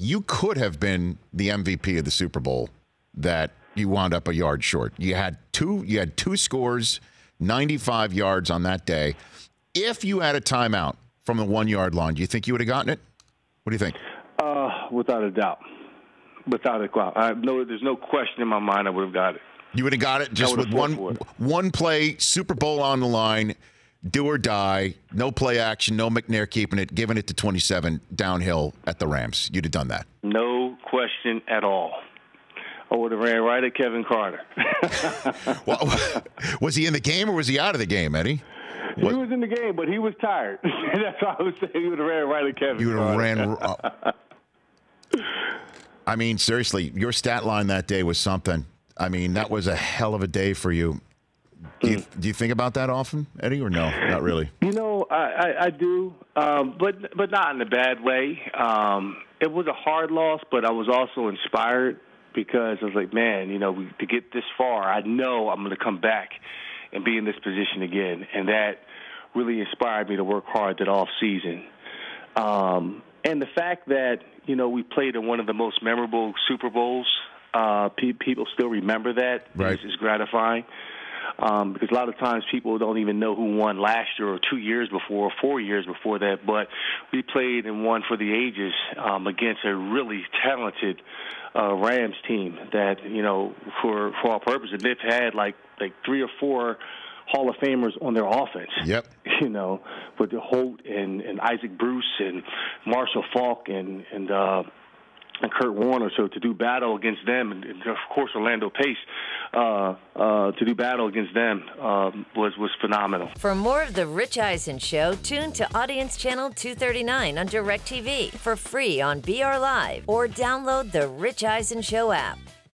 you could have been the MVP of the Super Bowl that you wound up a yard short. You had two you had two scores, 95 yards on that day. If you had a timeout from the 1-yard line, do you think you would have gotten it? What do you think? Uh, without a doubt. Without a doubt. I know there's no question in my mind I would have got it. You would have got it just with one one play, Super Bowl on the line, do or die, no play action, no McNair keeping it, giving it to 27 downhill at the Rams. You'd have done that. No question at all. I would have ran right at Kevin Carter. well, was he in the game or was he out of the game, Eddie? He was in the game, but he was tired. That's why I was saying he would have ran right at Kevin. You would have ran. Uh, I mean, seriously, your stat line that day was something. I mean, that was a hell of a day for you. Do you, do you think about that often, Eddie, or no? Not really. You know, I, I, I do, um, but but not in a bad way. Um, it was a hard loss, but I was also inspired because I was like, man, you know, to get this far, I know I'm going to come back and be in this position again, and that really inspired me to work hard that off season. Um, and the fact that you know we played in one of the most memorable Super Bowls, uh, pe- people still remember that. Right. It's gratifying um, because a lot of times people don't even know who won last year or two years before or four years before that. But we played and won for the ages um, against a really talented uh, Rams team that you know for for all purposes they've had like like three or four Hall of Famers on their offense. Yep. You know, with Holt and and Isaac Bruce and Marshall Faulk and and uh, and Kurt Warner. So to do battle against them, and, and of course Orlando Pace, uh, uh, to do battle against them um, was was phenomenal. For more of the Rich Eisen Show, tune to Audience Channel 239 on DirecTV for free on BR Live, or download the Rich Eisen Show app.